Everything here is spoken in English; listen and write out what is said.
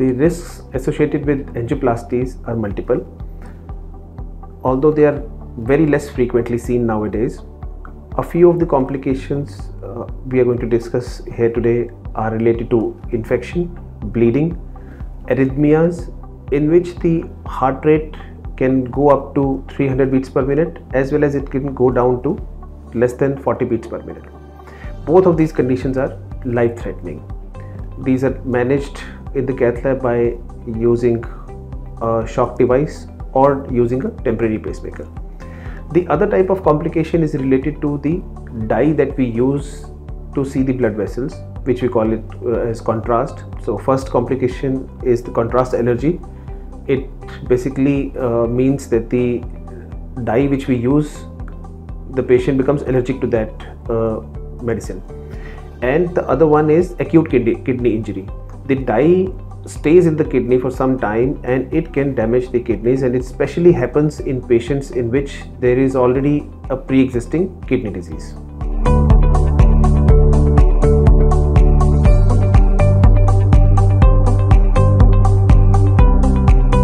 The risks associated with angioplasties are multiple. Although they are very less frequently seen nowadays, a few of the complications uh, we are going to discuss here today are related to infection, bleeding, arrhythmias, in which the heart rate can go up to 300 beats per minute as well as it can go down to less than 40 beats per minute. Both of these conditions are life threatening. These are managed in the cath lab by using a shock device or using a temporary pacemaker. The other type of complication is related to the dye that we use to see the blood vessels, which we call it uh, as contrast. So, first complication is the contrast allergy. It basically uh, means that the dye which we use, the patient becomes allergic to that uh, medicine. And the other one is acute kidney, kidney injury. The dye stays in the kidney for some time and it can damage the kidneys and it especially happens in patients in which there is already a pre-existing kidney disease